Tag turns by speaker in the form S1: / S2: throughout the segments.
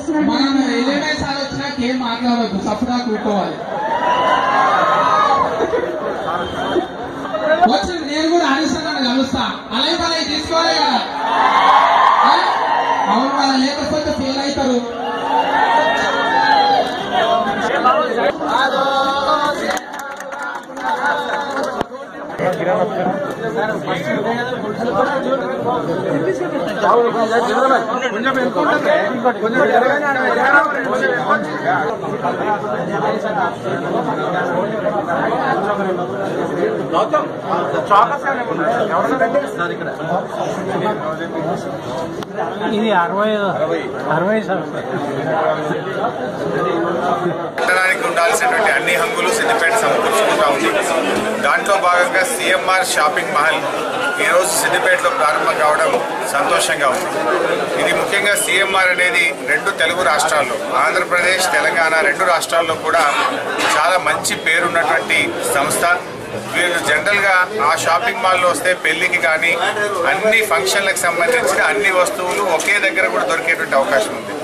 S1: చేస్తున్నారు
S2: మనం ఎలివే సార్ వచ్చినాక ఏం మాట్లాడవద్దు సప్పుడా కూకోవాలి
S3: ఇది అరవై అరవై
S4: సార్. ఉండాల్సినటువంటి అన్ని హంగులు సిద్దిపేట సమకూర్చుకుంటా దాంట్లో భాగంగా సిఎంఆర్ షాపింగ్ మహల్ ఈరోజు సిద్దిపేటలో ప్రారంభం కావడం సంతోషంగా ఉంది. ఇది ముఖ్యంగా సిఎంఆర్ అనేది రెండు తెలుగు రాష్ట్రాల్లో ఆంధ్రప్రదేశ్ తెలంగాణ రెండు రాష్ట్రాల్లో కూడా చాలా మంచి పేరున్నటువంటి సంస్థ. వీళ్ళు జనరల్గా ఆ షాపింగ్ మాల్లో వస్తే పెళ్ళికి కానీ అన్ని ఫంక్షన్లకు సంబంధించిన అన్ని వస్తువులు ఒకే దగ్గర కూడా దొరికేటువంటి అవకాశం ఉంది.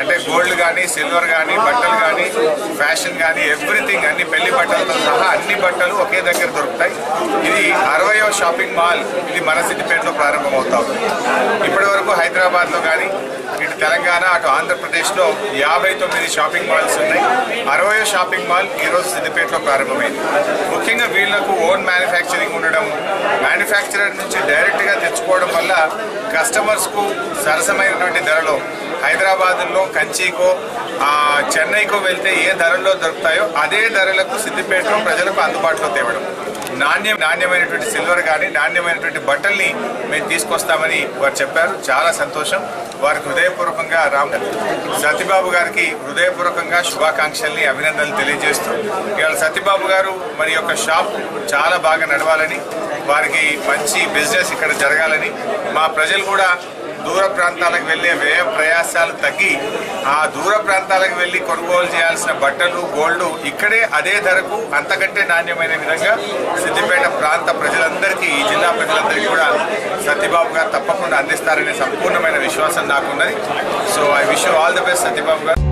S4: అంటే గోల్డ్ కానీ సిల్వర్ కానీ బట్టలు కానీ ఫ్యాషన్ కానీ ఎవ్రీథింగ్ అన్ని పెళ్ళి బట్టలతో సహా అన్ని బట్టలు ఒకే దగ్గర దొరుకుతాయి. ఇది అరవై షాపింగ్ మాల్ ఇది మన సిద్దిపేటలో ప్రారంభమవుతా. ఉంది ఇప్పటి వరకు హైదరాబాద్లో కానీ ఇటు తెలంగాణ అటు ఆంధ్రప్రదేశ్లో యాభై తొమ్మిది షాపింగ్ మాల్స్ ఉన్నాయి. అరవై షాపింగ్ మాల్ ఈరోజు సిద్దిపేటలో ప్రారంభమైంది. ముఖ్యంగా వీళ్ళకు ఓన్ మ్యానుఫ్యాక్చరింగ్ ఉండడం మ్యానుఫ్యాక్చరర్ నుంచి డైరెక్ట్గా తెచ్చుకోవడం వల్ల కస్టమర్స్కు సరసమైనటువంటి ధరలో హైదరాబాద్లో కంచికో చెన్నైకో వెళ్తే ఏ ధరల్లో దొరుకుతాయో అదే ధరలకు సిద్దిపేటలో ప్రజలకు అందుబాటులో తేవడం. నాణ్యం నాణ్యమైనటువంటి సిల్వర్ కానీ నాణ్యమైనటువంటి బట్టల్ని మేము తీసుకొస్తామని వారు చెప్పారు. చాలా సంతోషం. వారికి హృదయపూర్వకంగా రామ్ సత్యబాబు గారికి హృదయపూర్వకంగా శుభాకాంక్షల్ని అభినందనలు తెలియజేస్తూ ఇవాళ సత్యబాబు గారు మరి యొక్క షాప్ చాలా బాగా నడవాలని వారికి మంచి బిజినెస్ ఇక్కడ జరగాలని మా ప్రజలు కూడా దూర ప్రాంతాలకు వెళ్ళే వ్యయ ప్రయాసాలు తగ్గి ఆ దూర ప్రాంతాలకు వెళ్ళి కొనుగోలు చేయాల్సిన బట్టలు గోల్డ్ ఇక్కడే అదే ధరకు అంతకంటే నాణ్యమైన విధంగా సిద్దిపేట ప్రాంత ప్రజలందరికీ ఈ జిల్లా ప్రజలందరికీ కూడా సత్యబాబు గారు తప్పకుండా అందిస్తారనే సంపూర్ణమైన విశ్వాసం నాకున్నది. So I wish all the best Satyababu గారు.